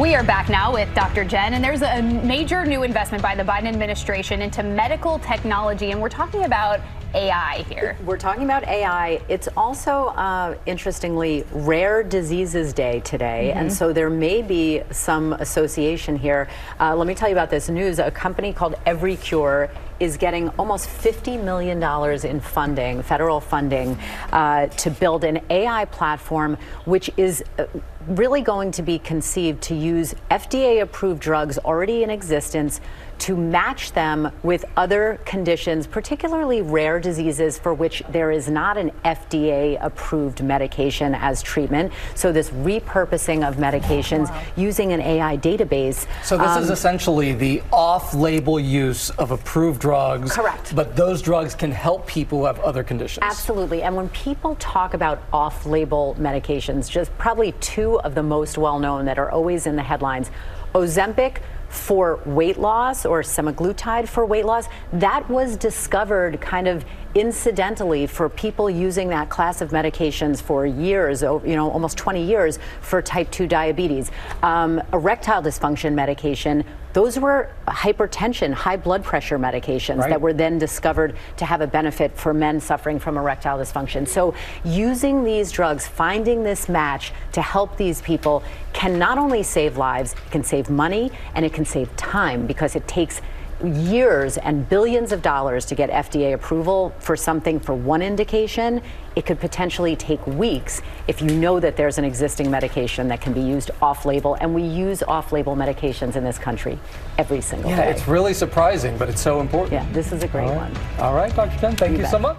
We are back now with Dr. Jen, and there's a major new investment by the Biden administration into medical technology, and we're talking about AI here. We're talking about AI. It's also, uh, interestingly, Rare Diseases Day today, mm-hmm. and so there may be some association here. Uh, let me tell you about this news. A company called Every Cure is getting almost $50 million in funding, federal funding, uh, to build an AI platform which is uh, really going to be conceived to use FDA approved drugs already in existence to match them with other conditions, particularly rare diseases for which there is not an FDA approved medication as treatment. So, this repurposing of medications wow. using an AI database. So, this um, is essentially the off label use of approved drugs. Correct. But those drugs can help people who have other conditions. Absolutely. And when people talk about off label medications, just probably two of the most well known that are always in the headlines Ozempic for weight loss or semaglutide for weight loss, that was discovered kind of incidentally for people using that class of medications for years, you know, almost 20 years for type 2 diabetes. Um, erectile dysfunction medication, those were hypertension, high blood pressure medications right. that were then discovered to have a benefit for men suffering from erectile dysfunction. So, using these drugs, finding this match to help these people can not only save lives, it can save money and it can save time because it takes years and billions of dollars to get FDA approval for something for one indication, it could potentially take weeks if you know that there's an existing medication that can be used off label. And we use off label medications in this country every single yeah, day. Yeah, it's really surprising, but it's so important. Yeah, this is a great All right. one. All right, Dr. Jen, thank you, you so much.